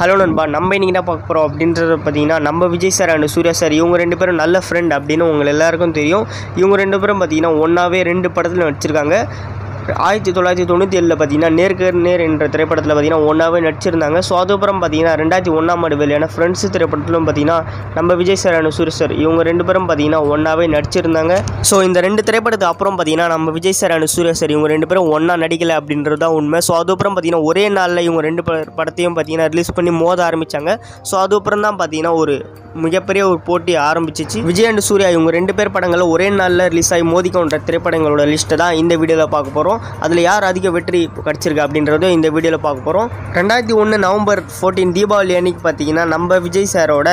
Hello நண்பா நம்ம இன்றைக்கி என்ன பார்க்க போகிறோம் அப்படின்றத பார்த்தீங்கன்னா நம்ம Vijay sir and Suriya sir இவங்க ரெண்டு பேரும் நல்ல ஃப்ரெண்ட் அப்படின்னு உங்கள் எல்லாருக்கும் தெரியும். இவங்க ரெண்டு பேரும் பார்த்தீங்கன்னா ஒன்றாவே ரெண்டு படத்தில் நடிச்சிருக்காங்க. ஆயிரத்தி தொள்ளாயிரத்தி தொண்ணூற்றி ஏழில் பார்த்தீங்கன்னா நேருக்கு நேர் என்ற திரைப்படத்தில் பார்த்தீங்கன்னா ஒன்றாவே நடிச்சிருந்தாங்க. ஸோ அதுக்கப்புறம் பார்த்தீங்கன்னா ரெண்டாயிரத்தி ஒன்றாம் ஆண்டு வெளியான ஃப்ரெண்ட்ஸ் திரைப்படத்திலும் பார்த்தீங்கன்னா நம்ம Vijay sir and Suriya sir இவங்க ரெண்டு பேரும் பார்த்தீங்கன்னா ஒன்றாவே நடிச்சிருந்தாங்க. ஸோ இந்த ரெண்டு திரைப்படத்துக்கு அப்புறம் பார்த்தீங்கன்னா நம்ம Vijay sir and Suriya sir இவங்க ரெண்டு பேரும் ஒன்றா நடிக்கலை அப்படின்றது தான் உண்மை. ஸோ அதுக்கப்புறம் பார்த்தீங்கன்னா ஒரே நாளில் இவங்க ரெண்டு ப- படத்தையும் பார்த்தீங்கன்னா ரிலீஸ் பண்ணி மோத ஆரம்பித்தாங்க ஸோ அதுக்கப்புறம் தான் பார்த்தீங்கன்னா ஒரு மிகப்பெரிய ஒரு போட்டி ஆரம்பிச்சிச்சு. விஜய் அண்ட் சூர்யா இவங்க ரெண்டு பேர் படங்களும் ஒரே நாளில் ரிலீஸ் ஆகி மோதிக்கொண்ட திரைப்படங்களோட லிஸ்ட்டை தான் இந்த வீடியோவில் பார்க்க போகிறோம் அதில் யார் அதிக வெற்றி கிடச்சிருக்கு அப்படின்றதும் இந்த வீடியோவில் பார்க்க போகிறோம். ரெண்டாயிரத்தி ஒன்று நவம்பர் ஃபோர்டீன் தீபாவளி அன்னைக்கு பார்த்தீங்கன்னா நம்ம விஜய் சாரோட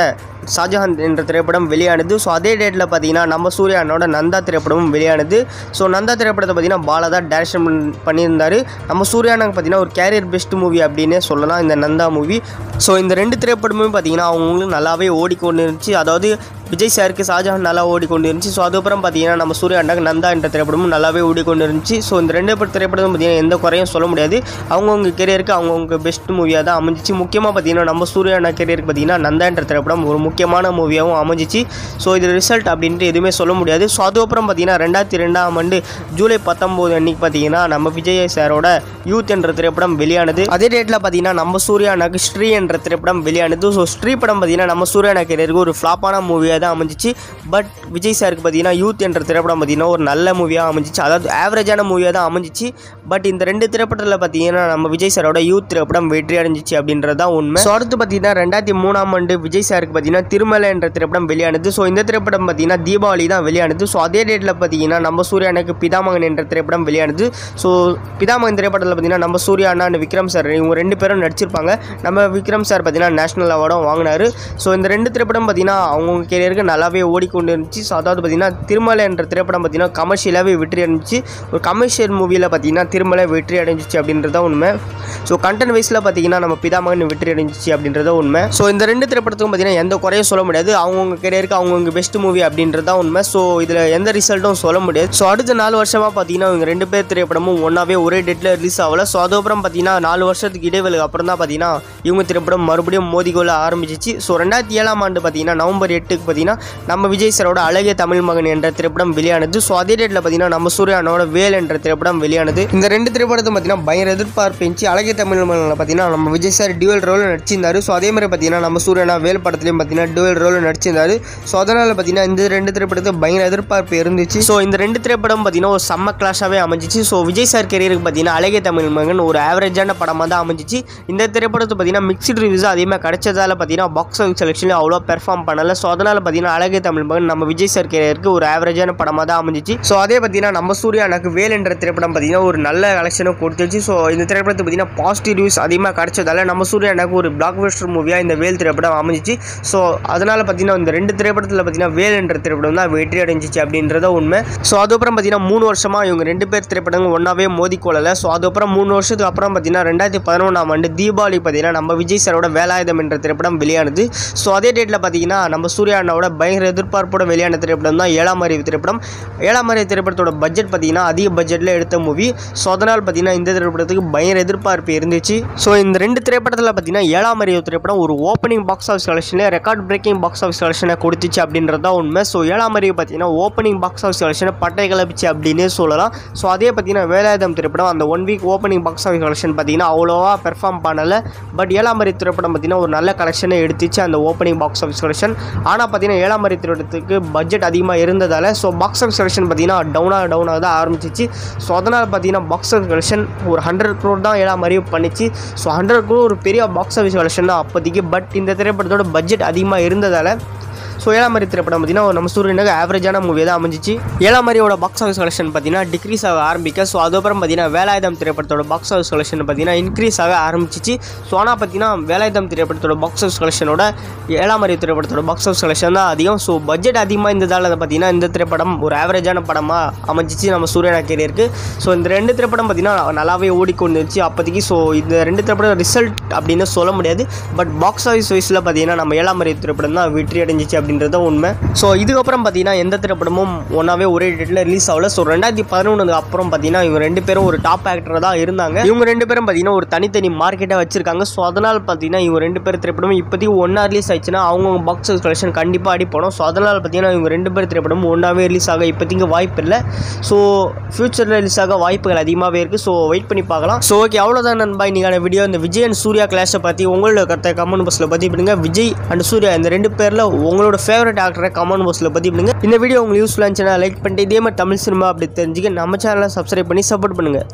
ஷாஜஹான் என்ற திரைப்படம் வெளியானது. ஸோ அதே டேட்டில் பார்த்தீங்கன்னா நம்ம சூர்யானோட நந்தா திரைப்படமும் வெளியானது. ஸோ நந்தா திரைப்படத்தை பார்த்தீங்கன்னா பாலா தான் டேரக்ஷன் பண்ணியிருந்தார். நம்ம சூர்யானாங்க பார்த்தீங்கன்னா ஒரு கேரியர் பெஸ்ட் மூவி அப்படின்னே சொல்லலாம் இந்த நந்தா மூவி ஸோ இந்த ரெண்டு திரைப்படமும் பார்த்தீங்கன்னா அவங்களும் நல்லாவே ஓடிக்கொண்டு இருந்துச்சு அதாவது விஜய் சாருக்கு ஷாஜஹான் நல்லா ஓடிக்கொண்டு இருந்துச்சு ஸோ அதுக்கப்புறம் பார்த்தீங்கன்னா நம்ம சூர்யாண்டாக்கு நந்தா என்ற திரைப்படமும் நல்லாவே ஓடிக்கொண்டு இருந்துச்சு ஸோ இந்த ரெண்டு பட திரைப்படமும் பார்த்தீங்கன்னா எந்த குறையும் சொல்ல முடியாது. அவங்கவுங்க கெரியருக்கு அவங்கவுங்க பெஸ்ட் மூவியாக தான் அமைஞ்சிச்சு. முக்கியமாக பார்த்தீங்கன்னா நம்ம சூர்யாண்ணா கெரியருக்கு பார்த்தீங்கன்னா நந்தா என்ற திரைப்படம் ஒரு முக்கியமான மூவியாகவும் அமைஞ்சிச்சு. ஸோ இது ரிசல்ட் அப்படின்ட்டு எதுவுமே சொல்ல முடியாது. ஸோ அதுக்கப்புறம் பார்த்தீங்கன்னா ரெண்டாயிரத்தி ரெண்டாம் ஆண்டு ஜூலை பத்தொம்போது அன்னைக்கு பார்த்தீங்கன்னா நம்ம விஜய் சாரோட யூத் என்ற திரைப்படம் வெளியானது. அதே டேட்டில் பார்த்தீங்கன்னா நம்ம சூர்யானாக்கு ஸ்ரீ என்ற திரைப்படம் வெளியானது. ஸோ ஸ்ரீ படம் பார்த்தீங்கன்னா நம்ம சூர்யானா கெரியருக்கு ஒரு ஃப்ளாப்பான மூவியாக தான் அமைஞ்சிச்சு. பட் விஜய் சாருக்கு பார்த்தீங்கன்னா யூத் என்ற திரைப்படம் பார்த்தீங்கன்னா ஒரு நல்ல மூவியாக அமைஞ்சிச்சு. அதாவது ஆவரேஜான மூவியாக தான் அமைஞ்சிச்சு. பட் இந்த ரெண்டு திரைப்படத்தில் பார்த்தீங்கன்னா நம்ம விஜய் சாரோட யூத் திரைப்படம் வெற்றி அடைஞ்சிச்சு அப்படின்றது தான் உண்மை. ஸோ அடுத்து பார்த்தீங்கன்னா ரெண்டாயிரத்தி மூணாம் ஆண்டு விஜய் சாருக்கு பார்த்தீங்கன்னா திருமலை என்ற திரைப்படம் வெளியானது. ஸோ இந்த திரைப்படம் பார்த்தீங்கன்னா தீபாவளி தான் வெளியானது. ஸோ அதே டேட்டில் பார்த்தீங்கன்னா நம்ம சூர்யானுக்கு பிதாமகன் என்ற திரைப்படம் வெளியானது. ஸோ பிதாமகன் திரைப்படத்தில் பார்த்தீங்கன்னா நம்ம சூர்யா அண்ணா விக்ரம் சார் இவங்க ரெண்டு பேரும் நடிச்சிருப்பாங்க. நம்ம விக்ரம் சார் பார்த்தீங்கன்னா நேஷனல் அவார்டும் வாங்கினார். ஸோ இந்த ரெண்டு திரைப்படம் பார்த்தீங்கன்னா அவங்கவுங்க கேரியருக்கு நல்லாவே ஓடிக்கொண்டு இருந்துச்சு. ஸோ அதாவது பார்த்தீங்கன்னா திருமலை என்ற திரைப்படம் பார்த்தீங்கன்னா கமர்ஷியலாகவே வெற்றி அடைஞ்சிச்சு. ஒரு கமர்ஷியல் மூவியில் பார்த்தீங்கன்னா திருமலை வெற்றி அடைஞ்சிச்சு அப்படின்றத உண்மை. ஸோ கண்டென்ட் வைஸில் பார்த்தீங்கன்னா நம்ம பிதாமகன் வெற்றி அடைஞ்சிச்சு அப்படின்றது தான் உண்மை. ஸோ இந்த ரெண்டு திரைப்படத்துக்கும் பார்த்தீங்கன்னா எந்த குறையும் சொல்ல முடியாது. அவங்கவுங்க கேரியருக்கு அவங்கவுங்க பெஸ்ட் மூவி அப்படின்றது தான் உண்மை. ஸோ இதில் எந்த ரிசல்ட்டும் சொல்ல முடியாது. ஸோ அடுத்த நாலு வருஷமாக பார்த்தீங்கன்னா இவங்க ரெண்டு பேர் திரைப்படமும் ஒன்றாவே ஒரே டேட்டில் ரிலீஸ் ஆகலை. ஸோ அதுக்கப்புறம் பார்த்தீங்கன்னா நாலு வருஷத்துக்கு இடைவெளிக்கு அப்புறம் தான் பார்த்தீங்கன்னா இவங்க திரைப்படம் மறுபடியும் மோதிக்கொள்ள ஆரம்பிச்சிச்சு. ஸோ ரெண்டாயிரத்தி ஏழாம் ஆண்டு பார்த்தீங்கன்னா நவம்பர் எட்டுக்கு பார்த்தீங்கன்னா நம்ம விஜய் சாரோட அழகிய தமிழ் மகன் என்ற திரைப்படம் வெளியானது. ஸோ அதே டேட்டில் பார்த்தீங்கன்னா நம்ம சூர்யானோட வேல் என்ற திரைப்படம் வெளியானது. இந்த ரெண்டு திரைப்படத்தை பார்த்தீங்கன்னா பயங்கர எதிர்பார்ப்பு இருந்துச்சு அழகிய தமிழ் மகனில் பார்த்தீங்கன்னா நம்ம விஜய் சார் டியூவல் ரோல் நடிச்சிருந்தாரு. ஸோ அதே மாதிரி பார்த்தீங்கன்னா நம்ம சூர்யானா வேல் படத்துலையும் பார்த்தீங்கன்னா டுவல் ரோல் நடிச்சிருந்தார். ஸோ அதனால் பார்த்தீங்கன்னா இந்த ரெண்டு திரைப்படத்துக்கு பயங்கர எதிர்பார்ப்பு இருந்துச்சு. ஸோ இந்த ரெண்டு திரைப்படம் பார்த்தீங்கன்னா ஒரு செம்ம கிளாஷாகவே அமைஞ்சிச்சு. ஸோ விஜய் சார் கெரியருக்கு பார்த்தீங்கன்னா அழகிய தமிழ் மகன் ஒரு ஆவரேஜான படமாக தான் அமைஞ்சிச்சு. இந்த திரைப்படத்தை பார்த்தீங்கன்னா மிக்சட் ரிவ்யூஸ் அதிகமாக கிடைச்சதால பார்த்தீங்கன்னா பாக்ஸ் ஆஃபீஸ் செலெக்ஷனில் அவ்வளோ பெர்ஃபார்ம் பண்ணலை. ஸோ அதனால் பார்த்தீங்கன்னா அழகிய தமிழ் மகன் நம்ம விஜய் சார் கெரியருக்கு ஒரு ஆவரேஜான படமாக தான் அமைஞ்சிச்சு. ஸோ அதே பார்த்தீங்கன்னா நம்ம சூர்யானுக்கு வேல் என்ற திரைப்படம் பார்த்தீங்கன்னா ஒரு நல்ல கலெக்ஷனும் கொடுத்துச்சு. ஸோ இந்த திரைப்படத்தை பார்த்தீங்கன்னா பாசிட்டிவ் ரிவ்யூஸ் அதிகமாக கிடைச்சதால நம்ம சூர்யானுக்கு ஒரு பிளாக் பஸ்டர் மூவியாக இந்த வேல் திரைப்படம் அமைஞ்சிச்சு. ஸோ அதனால் பார்த்தீங்கன்னா இந்த ரெண்டு திரைப்படத்தில் பார்த்தீங்கன்னா வேல் என்ற திரைப்படம் தான் வெற்றி அடைஞ்சிச்சு அப்படின்றத உண்மை. ஸோ அதுக்கப்புறம் பார்த்தீங்கன்னா மூணு வருஷமாக இவங்க ரெண்டு பேர் திரைப்படங்கள் ஒன்றாவே மோதிக்கொள்ளலை ஸோ அதுக்கப்புறம் மூணு வருஷத்துக்கு அப்புறம் பார்த்தீங்கன்னா ரெண்டாயிரத்தி பதினொன்றாம் ஆண்டு தீபாவளி பார்த்தீங்கன்னா நம்ம விஜய் சாரோட வேலாயுதம் என்ற திரைப்படம் வெளியானது. ஸோ அதே டேட்டில் பார்த்தீங்கன்னா நம்ம சூர்யா அண்ணாவோட பயங்கர எதிர்பார்ப்போட வெளியான திரைப்படம் தான் ஏழாம் அறிவு திரைப்படம். ஏழாம் அறிவு திரைப்படத்தோட பட்ஜெட் பார்த்தீங்கன்னா அதிக பட்ஜெட்டில் எடுத்த மூவி ஸோ அதனால் பார்த்தீங்கன்னா இந்த திரைப்படத்துக்கு பயங்கர எதிர்பார்ப்பு இருந்துச்சு. ஸோ இந்த ரெண்டு திரைப்படத்தில் பார்த்தீங்கன்னா ஏழாம் அறிவு திரைப்படம் ஒரு ஓப்பனிங் பாக்ஸ் ஆஃபீஸ் கலெக்ஷனில் ரெக்கார்ட் பிரேக்கிங் பாக்ஸ் ஆஃபீஸ் கலெக்ஷனை கொடுத்துச்சு அப்படின்றது தான் உண்மை. ஸோ ஏழாம் அறிவு பார்த்தீங்கன்னா ஓப்பனிங் பாக்ஸ் ஆஃபீஸ் கலெக்ஷனை பட்டை கிளப்பிச்சு அப்படின்னு சொல்லலாம். ஸோ அதே பார்த்தீங்கன்னா வேலாயுதம் திரைப்படம் அந்த one week opening box office collection பார்த்தீங்கன்னா அவ்வளோவா பெர்ஃபார்ம் பண்ணலை. பட் ஏழாம் அறிவு திரைப்படம் பார்த்தீங்கன்னா ஒரு நல்ல கலெக்ஷனை எடுத்துச்சு அந்த ஓப்பனிங் பாக்ஸ் ஆஃபீஸ் கலெக்ஷன் ஆனால் பார்த்தீங்கன்னா ஏழாம் அறிவு திரைப்படத்துக்கு பட்ஜெட் அதிகமாக இருந்ததால் ஸோ பாக்ஸ் ஆஃபீஸ் கலெக்ஷன் பார்த்தீங்கன்னா டவுனாக டவுனாக தான் ஆரம்பிச்சிச்சு. ஸோ அதனால் பார்த்தீங்கன்னா பாக்ஸ் ஆஃபீஸ் கலெக்ஷன் ஒரு ஹண்ட்ரட் க்ரோர் தான் ஏழாம் அறிவு பண்ணிச்சு. ஸோ ஹண்ட்ரட் க்ரோர் ஒரு பெரிய பாக்ஸ் ஆஃபீஸ் கலெக்ஷன் தான் அப்போதைக்கு. பட் இந்த திரைப்படத்தோட பட்ஜெட் அதிகமாக அதிகமாக இருந்ததால் ஸோ ஏழாம் மாதிரி திரைப்படம் பார்த்தீங்கன்னா நம்ம சூரியனுக்கு ஆவரேஜான மூவி தான் அமைஞ்சிச்சு. ஏழாம் மாதிரியோட பாக்ஸ் ஆஃபீஸ் கலெக்ஷன் பார்த்தீங்கன்னா டிக்ரீஸ் ஆக ஆரம்பிக்க ஸோ அதுக்கப்புறம் பார்த்தீங்கன்னா வேலாயுதம் திரைப்படத்தோட பாக்ஸ் ஆஃபீஸ் கலெக்ஷன் பார்த்தீங்கன்னா இன்க்ரீஸ் ஆக ஆரம்பிச்சிச்சு. ஸோ ஆனால் பார்த்தீங்கன்னா வேலாயுதம் திரைப்படத்தோட பாக்ஸ் ஆஃபீஸ் கலெக்ஷனோட ஏழாம் மாதிரி திரைப்படத்தோட பாக்ஸ் ஆஃபீஸ் கலெக்ஷன் தான் அதிகம். ஸோ பட்ஜெட் அதிகமாக இருந்ததால் பார்த்தீங்கன்னா இந்த திரைப்படம் ஒரு ஆவரேஜான படமாக அமைஞ்சிச்சு நம்ம சூரியனா கேரியருக்கு ஸோ இந்த ரெண்டு திரைப்படம் பார்த்தீங்கன்னா நல்லாவே ஓடிக்கொண்டு அப்போதைக்கு. ஸோ இந்த ரெண்டு திரைப்படம் ரிசல்ட் அப்படின்னு சொல்ல முடியாது. பட் பாக்ஸ் ஆஃபீஸ் வைஸில் பார்த்தீங்கன்னா நம்ம ஏழாம் மாதிரி திரைப்படம் தான் வெற்றி அடைஞ்சிச்சு அப்படின்றத உண்மை. ஸோ இதுக்கப்புறம் பார்த்தீங்கன்னா எந்த திரைப்படமும் ஒன்றாவே ஒரே டேட்டில் ரிலீஸ் ஆகல. ஸோ ரெண்டாயிரத்தி பதினொன்றுக்கு அப்புறம் பார்த்தீங்கன்னா இவங்க ரெண்டு பேரும் ஒரு டாப் ஆக்டராக தான் இருந்தாங்க. இவங்க ரெண்டு பேரும் பார்த்தீங்கன்னா ஒரு தனித்தனி மார்க்கெட்டாக வச்சிருக்காங்க. ஸோ அதனால் பார்த்தீங்கன்னா இவங்க ரெண்டு பேர் திரைப்படம் இப்போதைக்கு ஒன்றா ரிலீஸ் ஆயிடுச்சுன்னா அவங்க பாக்ஸ் கலெக்ஷன் கண்டிப்பாக அடி ஸோ அதனால் பார்த்தீங்கன்னா இவங்க ரெண்டு பேர் திரைப்படமும் ஒன்றாவே ரிலீஸ் ஆக இப்போதைக்கு வாய்ப்பு இல்லை. ஸோ ஃபியூச்சரில் ரிலீஸ் ஆக வாய்ப்புகள் அதிகமாகவே இருக்குது ஸோ வெயிட் பண்ணி பார்க்கலாம். ஸோ ஓகே அவ்வளோதான் நண்பா. இன்னைக்கான வீடியோ இந்த விஜய் அண்ட் சூர்யா கிளாஷை பற்றி உங்களோட கருத்தை கமெண்ட் பாக்ஸில் பற்றி பண்ணுங்கள் விஜய் அண்ட் சூர்யா இந்த ரெண்டு பேரில் உங்களோட ஃபேவரட் ஆக்டரை கமெண்ட் பாக்ஸில் பற்றி பண்ணுங்க. இந்த வீடியோ உங்களுக்கு யூஸ்ஃபுல்லாக இருந்துச்சுன்னா லைக் பண்ணிட்டு இதே மாதிரி தமிழ் சினிமா அப்படி தெரிஞ்சுக்க நம்ம சேனலை சப்ஸ்கிரைப் பண்ணி சப்போர்ட் பண்ணுங்கள்